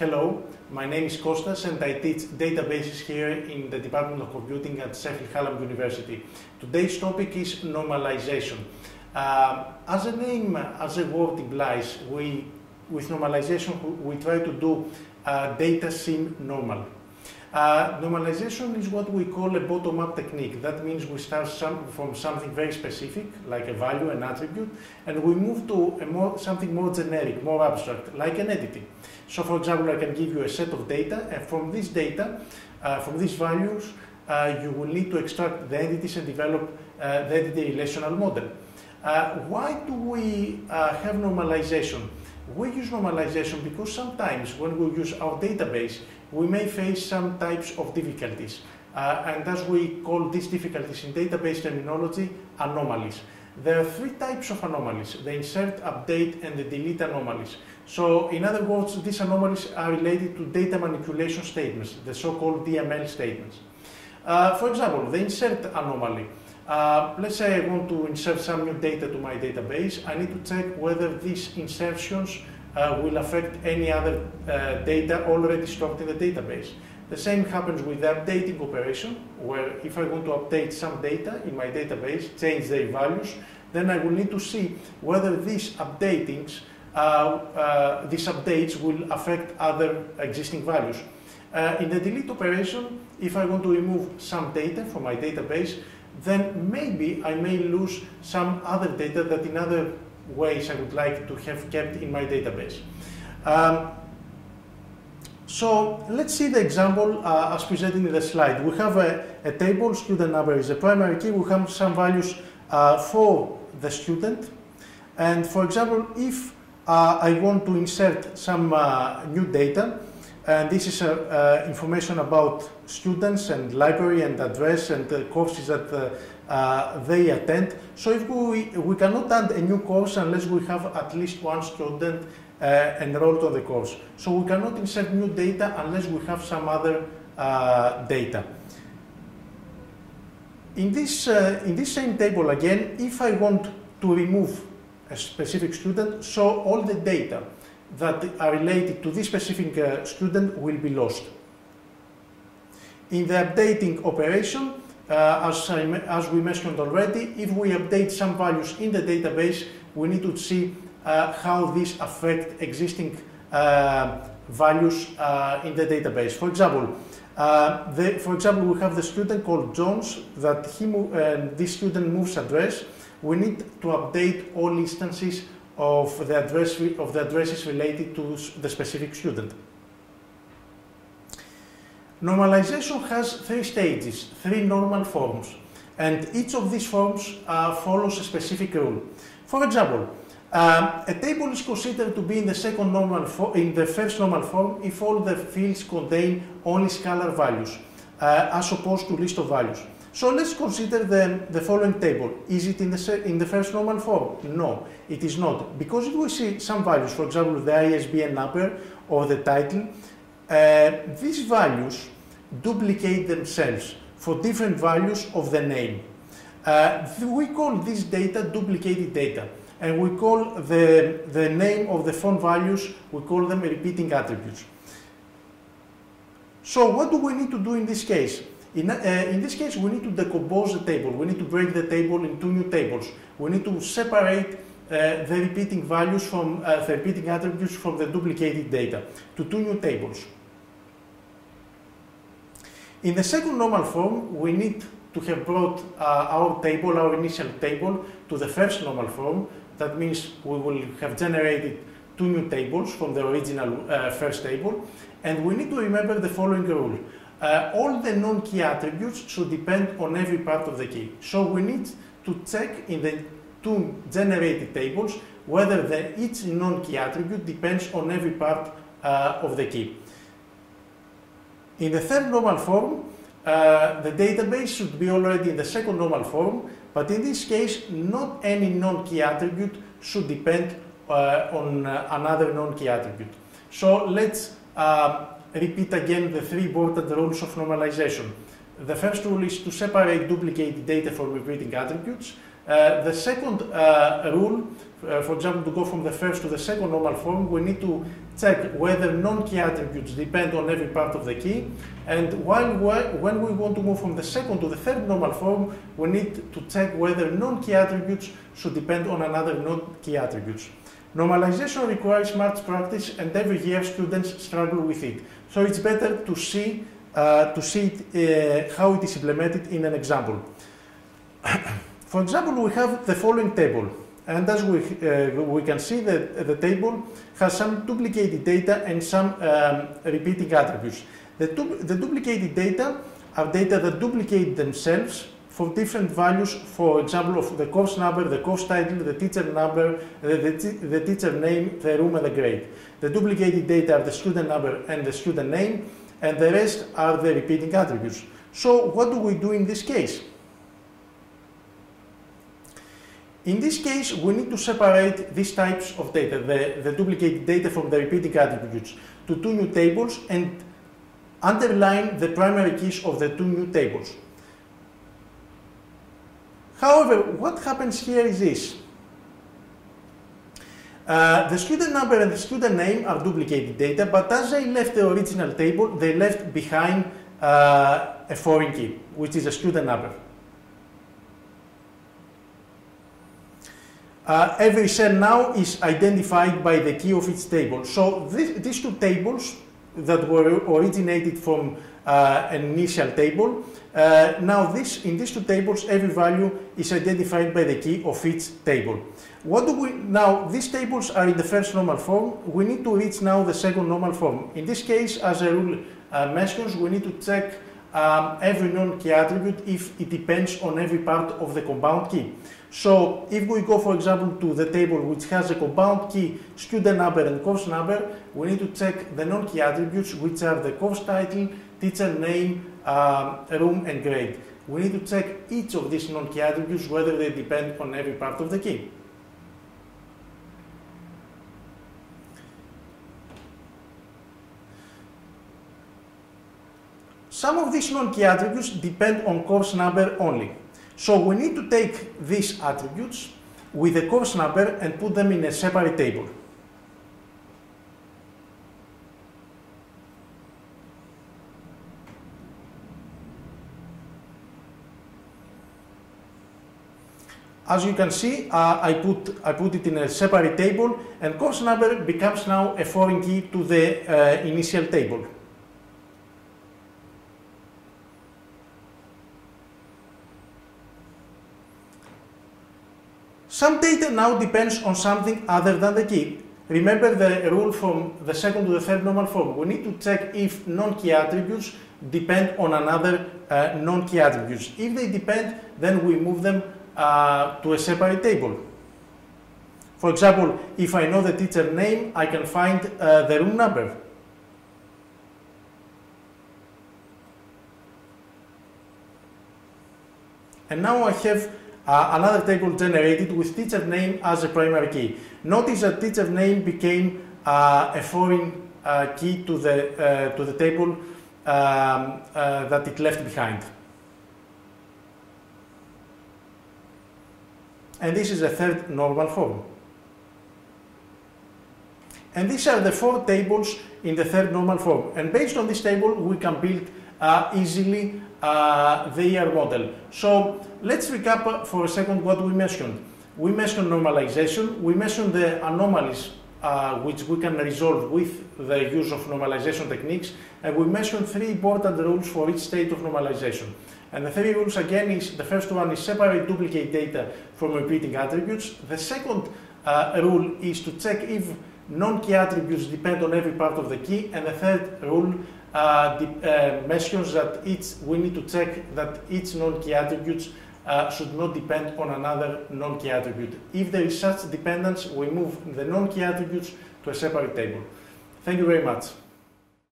Hello, my name is Kostas and I teach databases here in the Department of Computing at Sheffield Hallam University. Today's topic is normalization. Uh, as a name, as a word implies, we, with normalization we try to do uh, data seem normal. Uh, normalization is what we call a bottom-up technique. That means we start some, from something very specific, like a value, an attribute, and we move to more, something more generic, more abstract, like an entity. So for example, I can give you a set of data, and from this data, uh, from these values, uh, you will need to extract the entities and develop uh, the entity relational model. Uh, why do we have normalization? We use normalization because sometimes when we use our database, we may face some types of difficulties. Uh, and as we call these difficulties in database terminology, anomalies. There are three types of anomalies, the insert, update, and the delete anomalies. So in other words, these anomalies are related to data manipulation statements, the so-called DML statements. Uh, for example, the insert anomaly. Uh, let's say I want to insert some new data to my database. I need to check whether these insertions uh, will affect any other uh, data already stored in the database. The same happens with the updating operation, where if I want to update some data in my database, change their values, then I will need to see whether these updatings, uh, uh these updates will affect other existing values. Uh, in the delete operation, if I want to remove some data from my database, then maybe I may lose some other data that in other ways I would like to have kept in my database. Um, so let's see the example uh, as presented in the slide. We have a, a, table, student number is a primary key. We have some values uh, for the student. And for example, if uh, I want to insert some uh, new data, and this is uh, uh, information about students and library and address and the courses that uh, they attend. So if we, we cannot add a new course unless we have at least one student uh, enrolled on the course. So we cannot insert new data unless we have some other uh, data. In this, uh, in this same table again, if I want to remove a specific student, so all the data that are related to this specific uh, student will be lost. In the updating operation, uh, as, I, as we mentioned already, if we update some values in the database, we need to see uh, how these affect existing uh, values uh, in the database. For example, uh, the, for example, we have the student called Jones that he this student moves address. We need to update all instances of the address of the addresses related to the specific student. Normalization has three stages, three normal forms, and each of these forms uh, follows a specific rule. For example, uh, a table is considered to be in the second normal in the first normal form if all the fields contain only scalar values, uh, as opposed to list of values. So let's consider the, the following table. Is it in the, in the first normal form? No, it is not. Because if we see some values, for example, the ISBN number or the title, uh, these values duplicate themselves for different values of the name. Uh, we call this data duplicated data, and we call the, the name of the font values, we call them repeating attributes. So what do we need to do in this case? In, uh, in this case, we need to decompose the table. We need to break the table into new tables. We need to separate uh, the repeating values from uh, the repeating attributes from the duplicated data to two new tables. In the second normal form, we need to have brought uh, our table, our initial table, to the first normal form. That means we will have generated two new tables from the original uh, first table. And we need to remember the following rule. Uh, all the non-key attributes should depend on every part of the key. So we need to check in the two generated tables whether the, each non-key attribute depends on every part uh, of the key. In the third normal form, uh, the database should be already in the second normal form, but in this case, not any non-key attribute should depend uh, on uh, another non-key attribute. So let's uh, repeat again the three important rules of normalization. The first rule is to separate duplicated data from repeating attributes. Uh, the second uh, rule, uh, for example, to go from the first to the second normal form, we need to check whether non-key attributes depend on every part of the key. And while when we want to move from the second to the third normal form, we need to check whether non-key attributes should depend on another non-key attributes. Normalization requires much practice and every year students struggle with it. So it's better to see, uh, to see it, uh, how it is implemented in an example. For example, we have the following table. And as we, uh, we can see that the table has some duplicated data and some um, repeating attributes. The, the duplicated data are data that duplicate themselves for different values, for example, of the course number, the course title, the teacher number, the, the, the, teacher name, the room, and the grade. The duplicated data are the student number and the student name, and the rest are the repeating attributes. So what do we do in this case? In this case, we need to separate these types of data, the, the duplicated data from the repeating attributes, to two new tables and underline the primary keys of the two new tables. However, what happens here is this. Uh, the student number and the student name are duplicated data, but as they left the original table, they left behind uh, a foreign key, which is a student number. Uh, every cell now is identified by the key of its table. So this, these two tables that were originated from uh, an initial table. Uh, now this, in these two tables, every value is identified by the key of each table. What do we, now these tables are in the first normal form, we need to reach now the second normal form. In this case, as a rule uh, mentions, we need to check um, every non-key attribute if it depends on every part of the compound key. So if we go, for example, to the table which has a compound key, student number and course number, we need to check the non-key attributes which are the course title, teacher name, um, room and grade. We need to check each of these non-key attributes whether they depend on every part of the key. Some of these non-key attributes depend on course number only. So we need to take these attributes with the course number and put them in a separate table. As you can see, uh, I, put, I put it in a separate table and course number becomes now a foreign key to the uh, initial table. Some data now depends on something other than the key. Remember the rule from the second to the third normal form. We need to check if non-key attributes depend on another uh, non-key attributes. If they depend, then we move them uh, to a separate table. For example, if I know the teacher name, I can find uh, the room number. And now I have uh, another table generated with teacher name as a primary key. Notice that teacher name became uh, a foreign uh, key to the, uh, to the table um, uh, that it left behind. And this is the third normal form. And these are the four tables in the third normal form. And based on this table, we can build uh, easily the ER model. So let's recap for a second what we mentioned. We mentioned normalization, we mentioned the anomalies uh, which we can resolve with the use of normalization techniques, and we mentioned three important rules for each state of normalization. And the three rules again is, the first one is separate duplicate data from repeating attributes. The second uh, rule is to check if non-key attributes depend on every part of the key, and the third rule uh, uh, mentions that each, we need to check that each non-key attributes uh, should not depend on another non-key attribute. If there is such dependence, we move the non-key attributes to a separate table. Thank you very much.